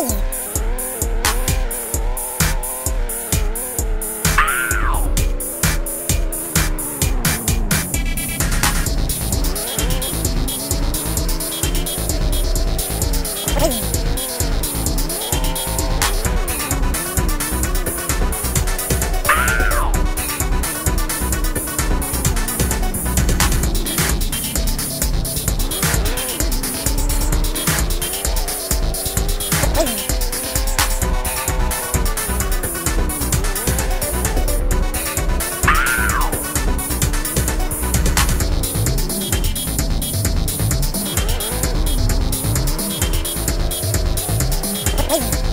Oh. Boom!